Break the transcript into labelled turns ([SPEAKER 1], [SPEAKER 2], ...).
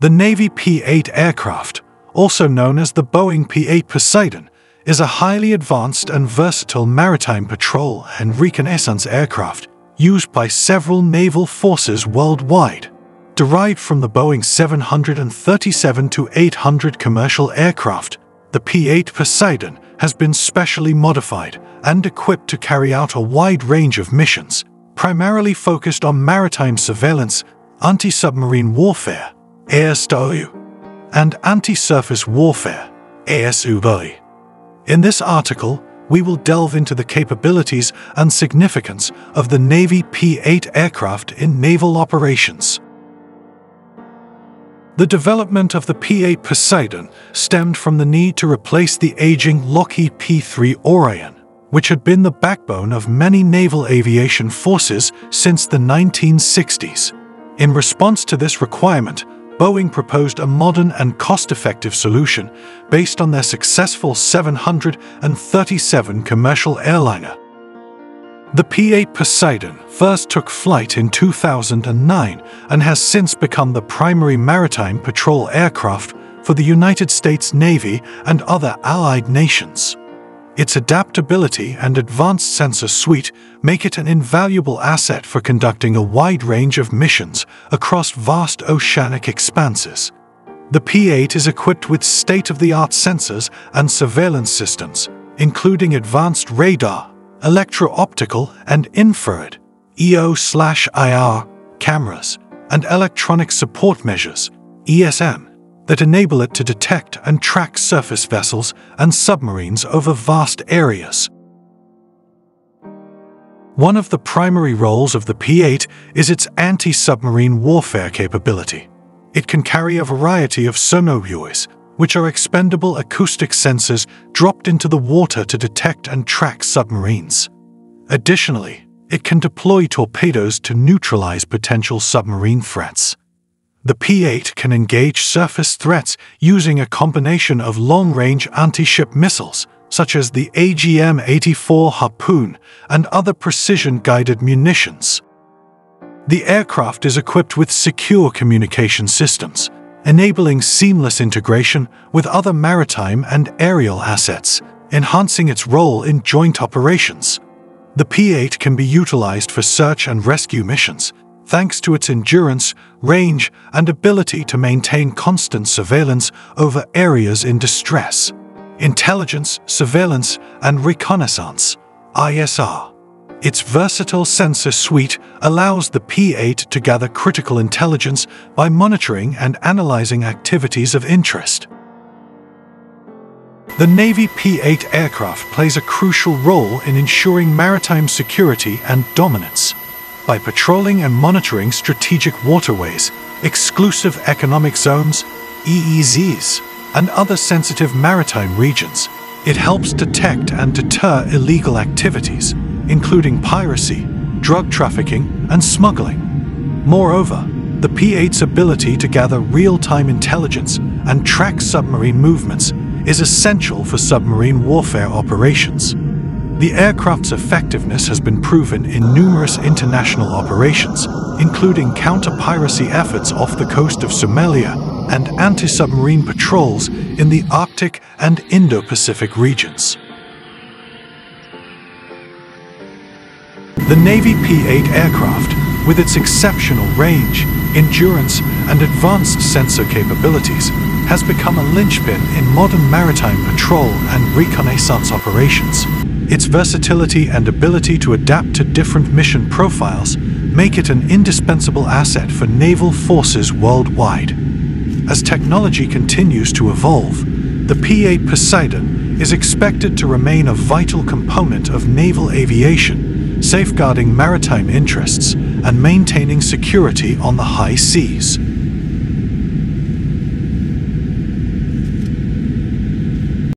[SPEAKER 1] The Navy P-8 aircraft, also known as the Boeing P-8 Poseidon, is a highly advanced and versatile maritime patrol and reconnaissance aircraft used by several naval forces worldwide. Derived from the Boeing 737-800 commercial aircraft, the P-8 Poseidon has been specially modified and equipped to carry out a wide range of missions, primarily focused on maritime surveillance, anti-submarine warfare, ASW, and anti-surface warfare, ASuW. In this article, we will delve into the capabilities and significance of the Navy P-8 aircraft in naval operations. The development of the P-8 Poseidon stemmed from the need to replace the aging Lockheed P-3 Orion, which had been the backbone of many naval aviation forces since the 1960s. In response to this requirement, Boeing proposed a modern and cost-effective solution based on their successful 737 commercial airliner. The P-8 Poseidon first took flight in 2009 and has since become the primary maritime patrol aircraft for the United States Navy and other allied nations. Its adaptability and advanced sensor suite make it an invaluable asset for conducting a wide range of missions across vast oceanic expanses. The P-8 is equipped with state-of-the-art sensors and surveillance systems, including advanced radar, electro-optical and infrared, EO/IR cameras, and electronic support measures, ESM, that enable it to detect and track surface vessels and submarines over vast areas. One of the primary roles of the P-8 is its anti-submarine warfare capability. It can carry a variety of sonobuoys, which are expendable acoustic sensors dropped into the water to detect and track submarines. Additionally, it can deploy torpedoes to neutralize potential submarine threats. The P-8 can engage surface threats using a combination of long-range anti-ship missiles, such as the AGM-84 Harpoon and other precision-guided munitions. The aircraft is equipped with secure communication systems, enabling seamless integration with other maritime and aerial assets, enhancing its role in joint operations. The P-8 can be utilized for search and rescue missions, thanks to its endurance, range, and ability to maintain constant surveillance over areas in distress. Intelligence, surveillance, and reconnaissance, ISR. Its versatile sensor suite allows the P-8 to gather critical intelligence by monitoring and analyzing activities of interest. The Navy P-8 aircraft plays a crucial role in ensuring maritime security and dominance. By patrolling and monitoring strategic waterways, exclusive economic zones, EEZs, and other sensitive maritime regions, it helps detect and deter illegal activities, including piracy, drug trafficking, and smuggling. Moreover, the P-8's ability to gather real-time intelligence and track submarine movements is essential for submarine warfare operations. The aircraft's effectiveness has been proven in numerous international operations, including counter-piracy efforts off the coast of Somalia and anti-submarine patrols in the Arctic and Indo-Pacific regions. The Navy P-8 aircraft, with its exceptional range, endurance, and advanced sensor capabilities, has become a linchpin in modern maritime patrol and reconnaissance operations. Its versatility and ability to adapt to different mission profiles make it an indispensable asset for naval forces worldwide. As technology continues to evolve, the P-8 Poseidon is expected to remain a vital component of naval aviation safeguarding maritime interests and maintaining security on the high seas.